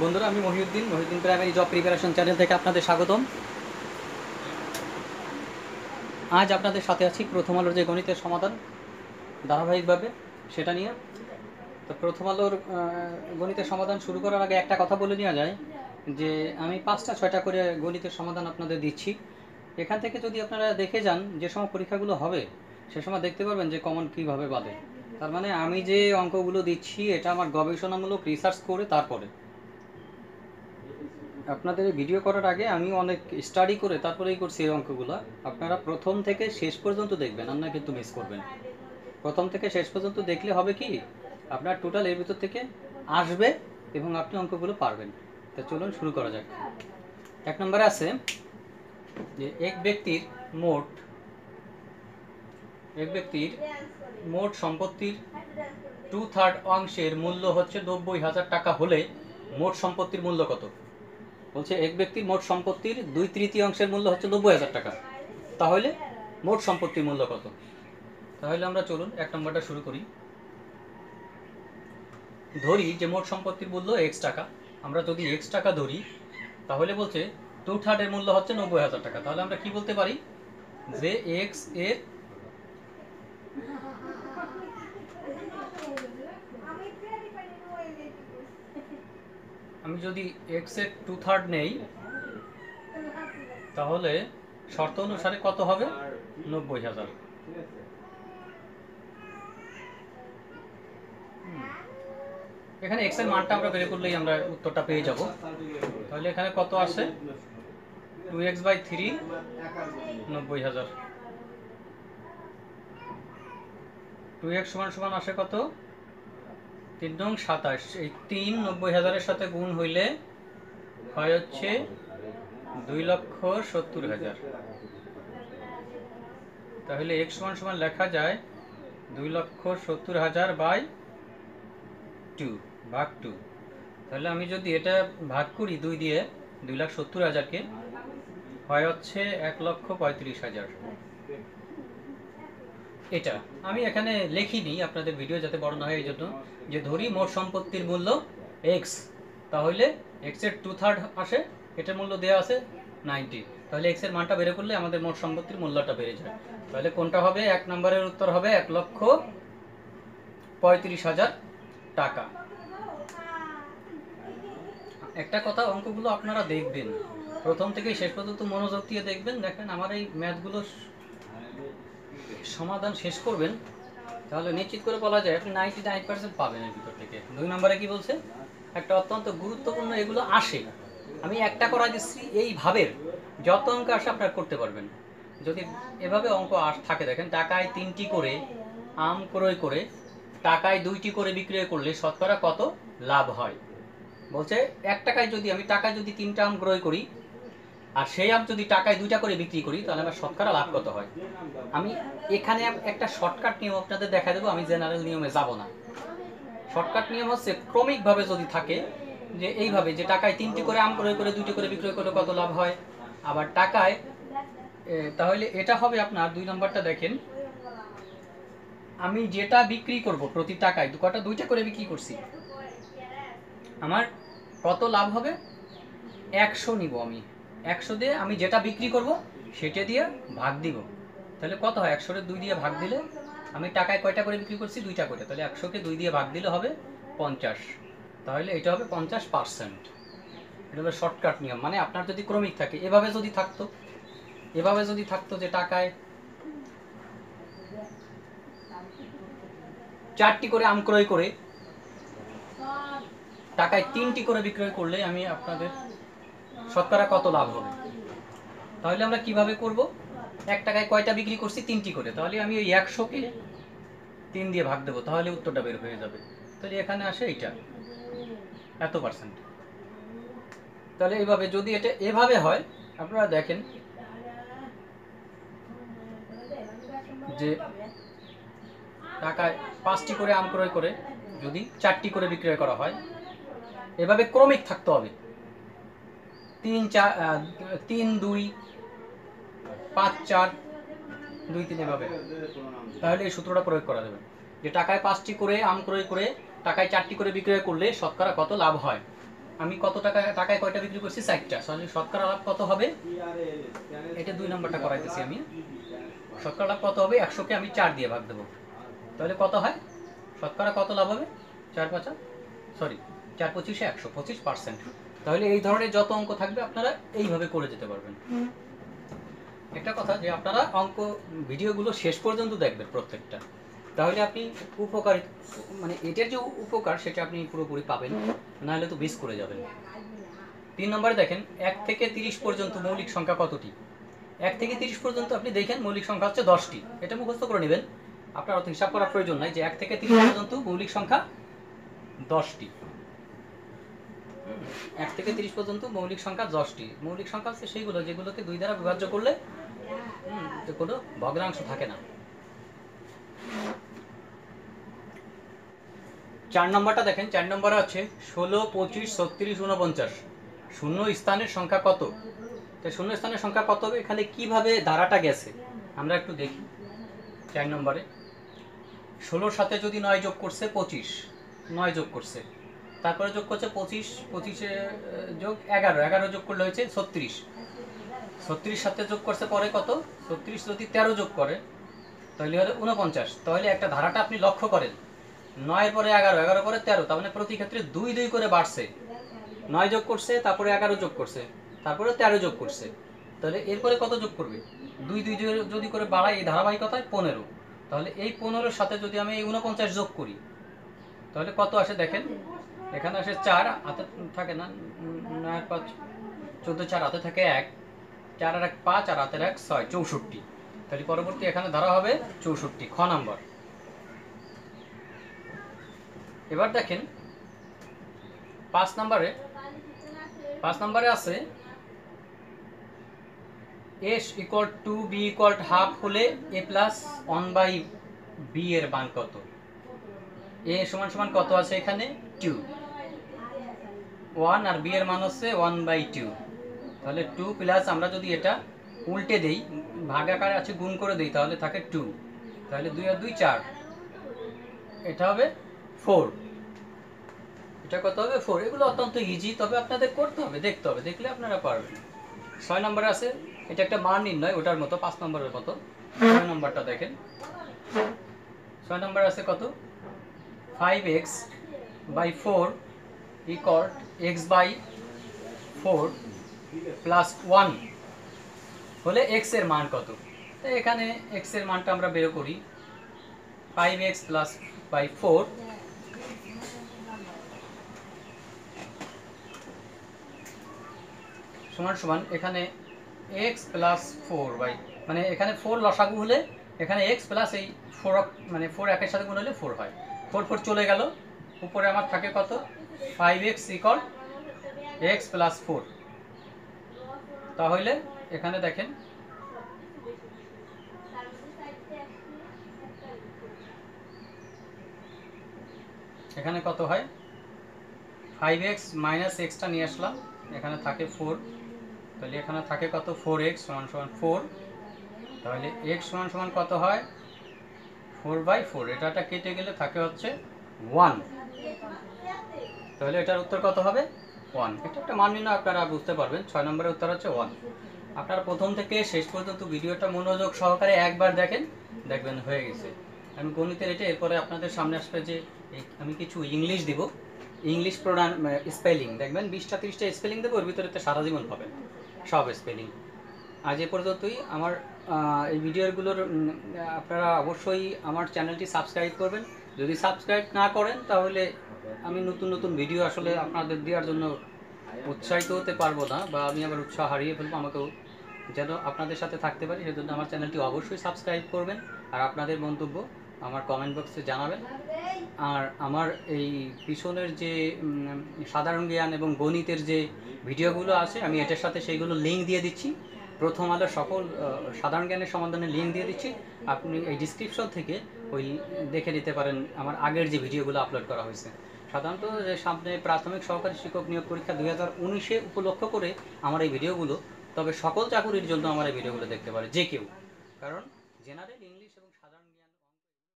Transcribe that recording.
বন্ধুরা, আমি Mohiuddin Mohiuddin primary job preparation channel থেকে আপনাদের স্বাগতম। আজ আপনাদের সাথে আছি প্রথম আলোর যে গণিতের সমাধান, ধারাবাহিকভাবে সেটা নিয়ে। তো প্রথম আলোর গণিতের সমাধান শুরু করার আগে একটা কথা বলে নেওয়া যায় যে, আমি পাঁচটা ছয়টা করে গণিতের সমাধান আপনাদের দিচ্ছি। এখান থেকে যদি আপনারা দেখে যান যে সময় পরীক্ষাগুলো হবে, সে সময় দেখতে পারবেন যে কমন কীভাবে বাদে। তার মানে আমি যে অঙ্কগুলো দিচ্ছি, এটা আমার গবেষণামূলক রিসার্চ করে তারপরে। আপনাদের ভিডিও করার আগে আমি অনেক স্টাডি করে তারপরেই করছি এই অঙ্কগুলো আপনারা প্রথম থেকে শেষ পর্যন্ত দেখবেন, আর না কিন্তু মিস করবেন। প্রথম থেকে শেষ পর্যন্ত দেখলে হবে কি, আপনার টোটাল এর ভিতর থেকে আসবে এবং আপনি অঙ্কগুলো পারবেন। তা চলুন শুরু করা যাক। এক নম্বরে আছে যে এক ব্যক্তির মোট, এক ব্যক্তির মোট সম্পত্তির টু থার্ড অংশের মূল্য হচ্ছে নব্বই হাজার টাকা হলে মোট সম্পত্তির মূল্য কত? বলছে, এক ব্যক্তির মোট সম্পত্তির দুই তৃতীয় অংশের মূল্য হচ্ছে নব্বই হাজার টাকা। তাহলে মোট সম্পত্তির মূল্য কত? তাহলে আমরা চলুন এক নম্বরটা শুরু করি। ধরি যে মোট সম্পত্তির মূল্য এক্স টাকা। আমরা যদি এক্স টাকা ধরি, তাহলে বলছে টু থার্ডের মূল্য হচ্ছে নব্বই হাজার টাকা। তাহলে আমরা কি বলতে পারি? যে এক্সের আমি যদি এক্সের টু থার্ড নেই, তাহলে শর্ত অনুসারে কত হবে? নব্বই হাজার। এখানে এক্সের মানটা আমরা বের করলেই আমরা উত্তরটা পেয়ে যাব। তাহলে এখানে কত আসে? টু এক্স বাই থ্রি নব্বই হাজার। টু এক্স সমান সমান আসে কত? তিন নং সাতাশ। এই তিন নব্বই হাজারের সাথে গুণ হইলে হয় হচ্ছে দুই লক্ষ সত্তর হাজার। তাহলে এক সমান সমান লেখা যায় দুই লক্ষ সত্তর হাজার বাই টু, ভাগ টু। তাহলে আমি যদি এটা ভাগ করি দুই দিয়ে দুই লাখ সত্তর হাজারকে, হয় হচ্ছে এক লক্ষ পঁয়ত্রিশ হাজার। এটা, আমি এখানে লিখিনি আপনাদের ভিডিও যাতে বড় না হয়, এই জন্য। যে ধরি মোট সম্পত্তির মূল্য এক্স তাহলে এক্সের টু থার্ড আসে, এটার মূল্য দেওয়া আছে নাইনটি তাহলে এক্সের মানটা বেড়ে করলে আমাদের মোট সম্পত্তির মূল্যটা বেড়ে যায়। তাহলে কোনটা হবে? এক নম্বরের উত্তর হবে এক লক্ষ পঁয়ত্রিশ হাজার টাকা। একটা কথা, অঙ্কগুলো আপনারা দেখবেন। প্রথম থেকে শেষ পর্যন্ত মনোযোগ দিয়ে দেখবেন। দেখেন, আমার এই ম্যাথগুলো সমাধান শেষ করবেন, তাহলে নিশ্চিত করে বলা যায় আপনি নাইনটি নাইন পার্সেন্ট পাবেন এর ভিতর থেকে। দুই নম্বরে কি বলছে? একটা অত্যন্ত গুরুত্বপূর্ণ এগুলো আসে। আমি একটা করা দিচ্ছি এই ভাবের যত অঙ্ক আসে আপনারা করতে পারবেন। যদি এভাবে অঙ্ক আস থাকে, দেখেন, টাকায় তিনটি করে, আম ক্রয় করে, টাকায় দুইটি করে বিক্রয় করলে শতকরা কত লাভ হয়? বলছে, এক টাকায় যদি আমি টাকায় যদি তিনটা আম ক্রয় করি আর সেই আম যদি টাকায় দুইটা করে বিক্রি করি, তাহলে আমার শতকরা লাভ কত হয়? আমি এখানে একটা শর্টকাট নিয়ম আপনাদের দেখা দেবো, আমি জেনারেল নিয়মে যাব না। শর্টকাট নিয়ম হচ্ছে, ক্রমিকভাবে যদি থাকে, যে এইভাবে, যে টাকায় তিনটি করে আম ক্রয় করে, দুইটি করে বিক্রয় করলে কত লাভ হয়? আবার টাকায় তাহলে এটা হবে আপনার, দুই নম্বরটা দেখেন। আমি যেটা বিক্রি করব প্রতি টাকায়, দু কটা দুইটা করে বিক্রি করছি, আমার কত লাভ হবে? একশো নিব আমি। একশো দিয়ে আমি যেটা বিক্রি করব, সেটা দিয়ে ভাগ দিব। তাহলে কত হয়? একশোরে দুই দিয়ে ভাগ দিলে আমি টাকায় কয়টা করে বিক্রি করছি? দুইটা করে। তাহলে একশোকে দুই দিয়ে ভাগ দিলে হবে পঞ্চাশ। তাহলে এটা হবে পঞ্চাশ পার্সেন্ট। এটা হলো শর্টকাট নিয়ম। মানে আপনার যদি ক্রমিক থাকে, এভাবে যদি থাকতো, এভাবে যদি থাকতো যে টাকায় চারটি করে আম ক্রয় করে, টাকায় তিনটি করে বিক্রয় করলে আমি আপনাদের শতকরা কত লাভ হবে? তাহলে আমরা কীভাবে করব? এক টাকায় কয়টা বিক্রি করছি? তিনটি করে। তাহলে আমি ওই একশোকে তিন দিয়ে ভাগ দেবো। তাহলে উত্তরটা বের হয়ে যাবে। তাহলে এখানে আসে এইটা। এত পার্সেন্ট তাহলে এইভাবে যদি এটা এভাবে হয়, আপনারা দেখেন যে টাকায় পাঁচটি করে আম ক্রয় করে যদি চারটি করে বিক্রয় করা হয়, এভাবে ক্রমিক থাকতে হবে। তিন চার তিন, দুই, পাঁচ, চার, দুই, তিন এভাবে। তাহলে এই সূত্রটা প্রয়োগ করা যাবে। যে টাকায় পাঁচটি করে আম ক্রয় করে, টাকায় চারটি করে বিক্রয় করলে শতকরা কত লাভ হয়? আমি কত টাকা, টাকায় কয়টা বিক্রি করছি? চারটা। তাহলে শতকরা লাভ কত হবে? এটা দুই নম্বরটা করাইতেছি আমি। শতকরা লাভ কত হবে? একশোকে আমি চার দিয়ে ভাগ দেবো। তাহলে কত হয়? শতকরা কত লাভ হবে? চার পাঁচা? সরি, চার পঁচিশে একশো, পঁচিশ পার্সেন্ট। তাহলে এই ধরনের যত অঙ্ক থাকবে আপনারা এইভাবে করে যেতে পারবেন। একটা কথা যে আপনারা অঙ্ক ভিডিওগুলো শেষ পর্যন্ত দেখবেন প্রত্যেকটা। তাহলে আপনি উপকার মানে এটার যে উপকার সেটা আপনি পুরোপুরি পাবেন নাহলে তো মিস করে যাবেন। তিন নম্বরে দেখেন এক থেকে তিরিশ পর্যন্ত মৌলিক সংখ্যা কতটি? এক থেকে তিরিশ পর্যন্ত আপনি দেখেন মৌলিক সংখ্যা হচ্ছে দশটি। এটা মুখস্থ করে নেবেন। আপনার অত হিসাব করার প্রয়োজন নাই যে এক থেকে তিরিশ পর্যন্ত মৌলিক সংখ্যা দশটি। এক থেকে তিরিশ পর্যন্ত মৌলিক সংখ্যা দশটি। মৌলিক সংখ্যা হচ্ছে সেইগুলো যেগুলোকে দুই দ্বারা বিভাজ্য করলে কোনো ভগ্নাংশ থাকে না। চার নম্বরটা দেখেন, চার নম্বরে আছে ষোলো, পঁচিশ, ছত্রিশ উনপঞ্চাশ শূন্য স্থানের সংখ্যা কত? তো শূন্য স্থানের সংখ্যা কত হবে? এখানে কীভাবে ধারাটা গেছে? আমরা একটু দেখি। চার নম্বরে, ষোলোর সাথে যদি নয় যোগ করছে, পঁচিশ। নয় যোগ করছে। তারপরে যোগ করছে পঁচিশ, পঁচিশে যোগ এগারো এগারো যোগ করলে হয়েছে ছত্রিশ। ছত্রিশ সাথে যোগ করছে পরে কত? ছত্রিশ যদি তেরো যোগ করে, তাহলে হলে উনপঞ্চাশ তাহলে একটা ধারাটা আপনি লক্ষ্য করেন। নয়ের পরে এগারো এগারো পরে তেরো, তার মানে প্রতি ক্ষেত্রে দুই দুই করে বাড়ছে। নয় যোগ করছে, তারপরে এগারো যোগ করছে, তারপরে তেরো যোগ করছে। তাহলে এরপরে কত যোগ করবে? দুই দুই যদি- করে বাড়াই এই ধারাবাহিকতায় পনেরো। তাহলে এই পনেরোর সাথে যদি আমি এই উনপঞ্চাশ যোগ করি, তাহলে কত আসে দেখেন? এখানে আসে চার, হাতে থাকে না নয় পাঁচ, চোদ্দ চার, হাতে থাকে এক, চার আর এক পাঁচ আর হাতের এক ছয়, চৌষট্টি। তাহলে পরবর্তী এখানে ধরা হবে চৌষট্টি, খ নাম্বার। এবার দেখেন, পাঁচ নম্বরে পাঁচ নম্বরে আছে, S equal to B equal half হলে A plus one by B এর মান কত? এ সমান সমান কত আছে এখানে? টু। ওয়ান আর বি এর মান হচ্ছে ওয়ান বাই টু তাহলে টু প্লাস আমরা যদি এটা উল্টে দেই ভাগাকার আছে গুণ করে দেই, তাহলে থাকে টু তাহলে দুই আর দুই চার। এটা হবে ফোর এটা কত হবে? ফোর এগুলো অত্যন্ত ইজি তবে আপনাদের করতে হবে, দেখতে হবে, দেখলে আপনারা পারবেন। ছয় নম্বরে আছে, এটা একটা মান নির্ণয়, ওটার মতো, পাঁচ নম্বরের মতো। ছয় নম্বরটা দেখেন। ছয় নম্বর আছে কত? Five X by four equal X by four plus one হলে এক্সের মান কত? তো এখানে এক্সের মানটা আমরা বের করি five X plus by four সমান সমান এখানে এক্স প্লাস ফোর বাই মানে এখানে ফোর লসাগু হলে এখানে এক্স প্লাস এই ফোর মানে ফোর একের সাথে গুণ হলে ফোর হয়। ফোর ফোর চলে গেল। উপরে আমার থাকে কত? Five X equal X plus four তাহলে এখানে দেখেন, এখানে কত হয়? ফাইভ এক্স মাইনাস এক্সটা নিয়ে আসলাম, এখানে থাকে ফোর তাহলে এখানে থাকে কত? ফোর এক্স সমান সমান ফোর তাহলে এক্স সমান সমান কত হয়? ফোর বাই ফোর এটাটা কেটে গেলে থাকে হচ্ছে ওয়ান তাহলে এটার উত্তর কত হবে? ওয়ান এটা একটা মান নির্ণয় আপনারা বুঝতে পারবেন। ছয় নম্বরের উত্তর হচ্ছে ওয়ান আপনারা প্রথম থেকে শেষ পর্যন্ত ভিডিওটা মনোযোগ সহকারে একবার দেখেন, দেখবেন হয়ে গেছে। আমি গণিতের এটা এরপরে আপনাদের সামনে আসবে যে আমি কিছু ইংলিশ দিব। ইংলিশ প্রোনান স্পেলিং দেখবেন বিশটা, তিরিশটা স্পেলিং দেবো, ওর ভিতরে সারা জীবন পাবেন। সব স্পেলিং আজ এ পর্যন্তই। আমার এই ভিডিওগুলোর আপনারা অবশ্যই আমার চ্যানেলটি সাবস্ক্রাইব করবেন। যদি সাবস্ক্রাইব না করেন তাহলে আমি নতুন নতুন ভিডিও আসলে আপনাদের দেওয়ার জন্য উৎসাহিত হতে পারব না, বা আমি আবার উৎসাহ হারিয়ে ফেলব আমাকেও যেন আপনাদের সাথে থাকতে পারি, সেজন্য আমার চ্যানেলটি অবশ্যই সাবস্ক্রাইব করবেন আর আপনাদের মন্তব্য আমার কমেন্ট বক্সে জানাবেন। আর আমার এই পিছনের যে সাধারণ জ্ঞান এবং গণিতের যে ভিডিওগুলো আছে, আমি এটার সাথে সেইগুলো লিঙ্ক দিয়ে দিচ্ছি। প্রথম আলো সকল সাধারণ জ্ঞানের সমাধানের লিঙ্ক দিয়ে দিচ্ছি। আপনি এই ডিসক্রিপশন থেকে ওই দেখে নিতে পারেন আমার আগের যে ভিডিওগুলো আপলোড করা হয়েছে। সাধারণত সামনে প্রাথমিক সহকারী শিক্ষক নিয়োগ পরীক্ষা দুই হাজার উনিশে উপলক্ষ করে আমার এই ভিডিওগুলো। তবে সকল চাকুরির জন্য আমার এই ভিডিওগুলো দেখতে পারে যে কেউ। কারণ জেনারেল ইংলিশ